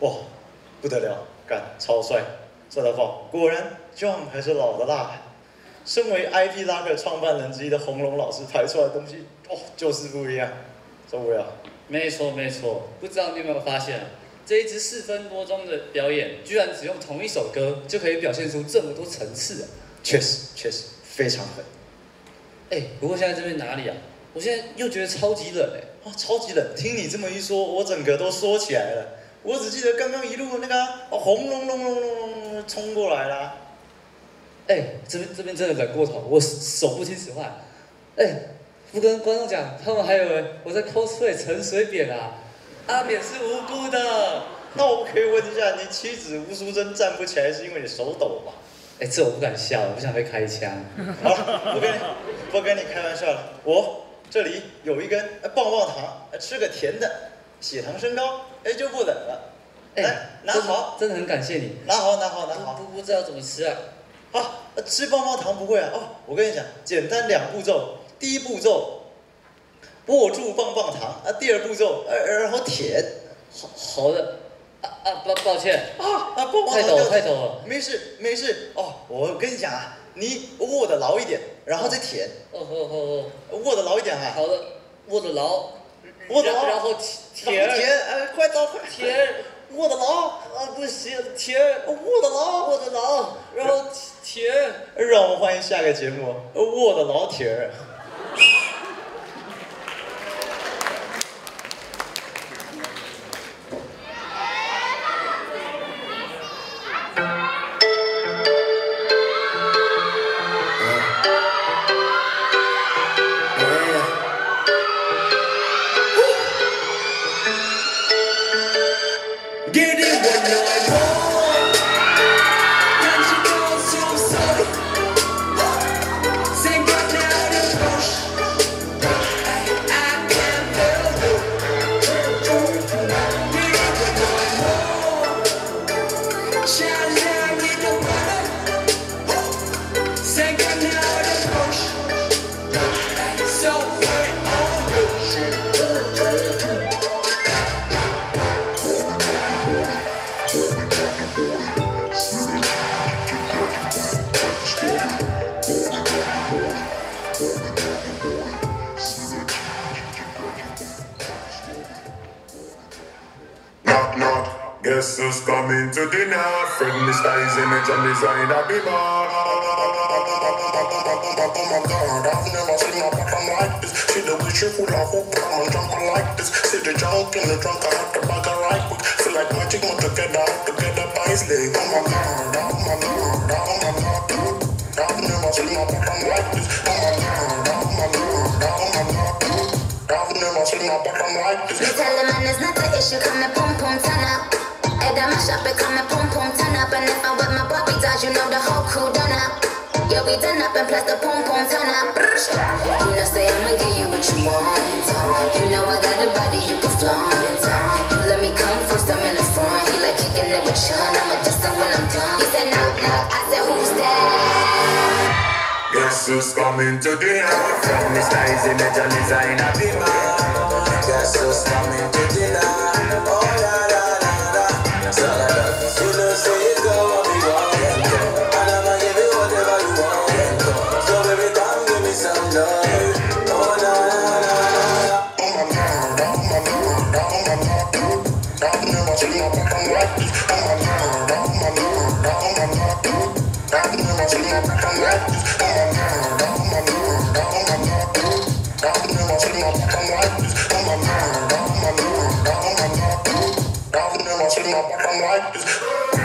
哇，不得了，干超帅，帅到爆！果然 John 还是老的辣。身为 IP Locker 创办人之一的红龙老师排出来的东西，哦，就是不一样，受不了。没错没错，不知道你有没有发现，啊这一支四分多钟的表演，居然只用同一首歌就可以表现出这么多层次啊！确实确实非常狠。哎，不过现在这边哪里啊？我现在又觉得超级冷哎！啊，超级冷！听你这么一说，我整个都缩起来了。我只记得刚刚一路那个哦，轰隆隆隆隆隆冲过来啦。哎，这边这边真的冷过头，我手不听使唤。哎，不跟观众讲，他们还以为我在 cosplay 陈水扁啊。阿扁是无辜的。那我可以问一下，你妻子吴淑珍站不起来是因为你手抖吗？哎，这我不敢笑，我不想被开枪。好，不跟你不跟你开玩笑了。我这里有一根棒棒糖，吃个甜的，血糖升高，哎就不冷了。哎，拿好，真的很感谢你。拿好，拿好，拿好。不不知道怎么吃啊。好，吃棒棒糖不会啊。哦，我跟你讲，简单两步骤。第一步骤，握住棒棒糖啊。第二步骤，呃，然后舔。好好的。啊啊，抱抱歉。啊啊，棒棒糖太抖，太抖了。没事没事。哦，我跟你讲啊，你握得牢一点，然后再舔。哦哦哦哦。握得牢一点啊。好的，握得牢。握的牢。然后铁铁，哎，快走快。铁，我的狼啊！不行，铁，我的狼我的狼，然后铁。让我们欢迎下个节目，when you 牢舔。Guess who's coming to dinner? Friendly styles, image and design a be man. Oh my god, I've never seen a bottom like this. See the way she full of hope, I'm a jungle like this. See the junk in the trunk, I have to bag her right quick. Feel like magic, but together, together by his leg. Oh my god, oh my god, oh my god. I've never seen a bottom like this. I've never seen a bottom like this. Me tell the man it's not the issue, come and pum pum turn up. Head on my shop, it come and pum pum turn up. And if I'm with my puppy dogs, you know the whole crew done up. Yeah, we done up and plus the pum pum turn up. You know, say I'ma give you what you want. You know I got a body you can flaunt. You let me come first, I'm in the front. He like kicking it with Sean, I'ma just when I'm done. He said knock knock, I said who's that? Guess who's coming to dinner? From the styles, image and design a be man. I'm should not fucking like this.